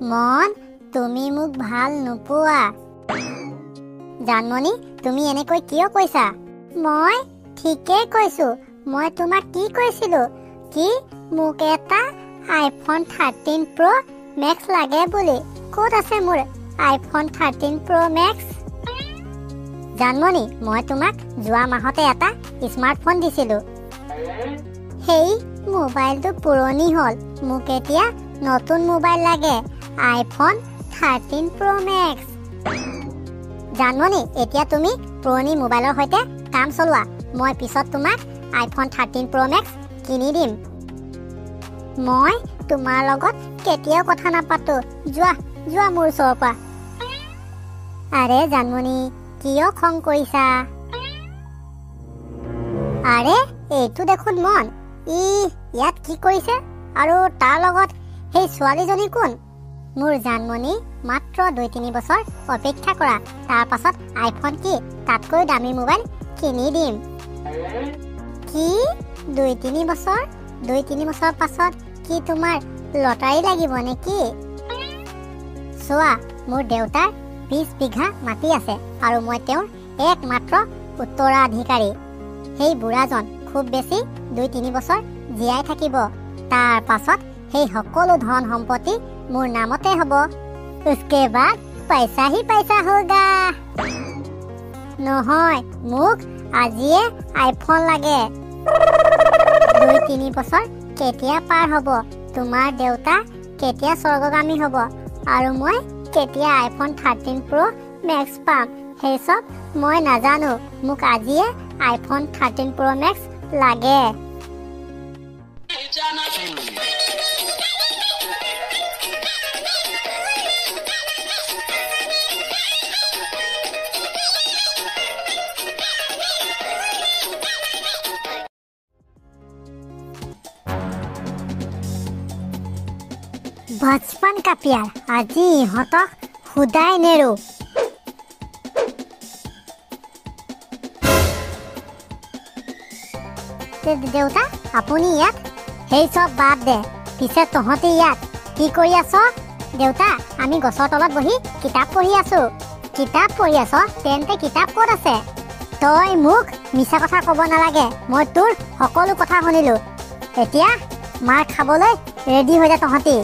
মন তুমি মোক ভাল নোপোৱা। জানমণি তুমি এনেকৈ কিয় কৈছা? মই ঠিকেই কৈছো। মই তোমাক কি কৈছিলো? কি মোক এটা আইফোন থাৰ্টিন প্ৰ' মেক্স লাগে বুলি? ক'ত আছে মোৰ iPhone thirteen pro max Janmoni মই তোমাক যোৱা মাহতে এটা স্মাৰ্টফোন দিছিলো। সেই মোবাইলটো পুৰণি হ'ল। মোক এতিয়া নতুন মোবাইল লাগে। IPhone thirteen pro max Janmoni এতিয়া তুমি পুৰণি মোবাইলৰ সৈতে কাম চলোৱা। মই পিছত তোমাক আইফোন থাৰ্টিন প্ৰ' মেক্স কিনি দিম। মই তোমাৰ লগত কেতিয়াও কথা নাপাতো। যোৱা যোৱা মোৰ ওচৰৰ পৰা। আৰে জানমণি কিয় খং কৰিছা? আৰে এইটো দেখোন মন। ই ইয়াত কি কৰিছে? আৰু তাৰ লগত সেই ছোৱালীজনী কোন? মোৰ জানমণি মাত্ৰ দুই তিনি বছৰ অপেক্ষা কৰা। তাৰ পাছত আইফোন কি? তাতকৈ দামী মোবাইল কিনি দিম। কি? দুই তিনি বছৰ? দুই তিনি বছৰ পাছত কি তোমাৰ লটাৰী লাগিব নেকি? চোৱা মোৰ দেউতাৰ বিছ বিঘা মাটি আছে আৰু মই তেওঁৰ একমাত্ৰ উত্তৰাধিকাৰী। সেই বুঢ়াজন খুব বেছি দুই তিনি বছৰ জীয়াই থাকিব। তাৰ পাছত সেই সকলো ধন সম্পত্তি মোৰ নামতে হ'ব উচকে বাদ পইচা হি পইচা হোগা নহয় মোক আজিয়ে আইফোন লাগে দুই তিনি বছৰ কেতিয়া পাৰ হ'ব তোমাৰ দেউতা কেতিয়া স্বৰ্গগামী হ'ব আৰু মই কেতিয়া আইফোন থাৰ্টিন প্ৰ' মেক্স পাম সেই চব মই নাজানো মোক আজিয়ে আইফোন থাৰ্টিন প্ৰ' মেক্স লাগে বাজপান কাপিয়াৰ আজি ইহঁতক সোধাই নেৰোঁ দেউতা আপুনি ইয়াত সেই চব বাদ দে পিছে তহঁতে ইয়াত কি কৰি আছ দেউতা আমি গছৰ তলত বহি কিতাপ পঢ়ি আছোঁ কিতাপ পঢ়ি আছ তেন্তে কিতাপ ক'ত আছে তই মোক মিছা কথা ক'ব নালাগে মই তোৰ সকলো কথা শুনিলোঁ এতিয়া মাৰ খাবলৈ ৰেডি হৈ যা তহঁতি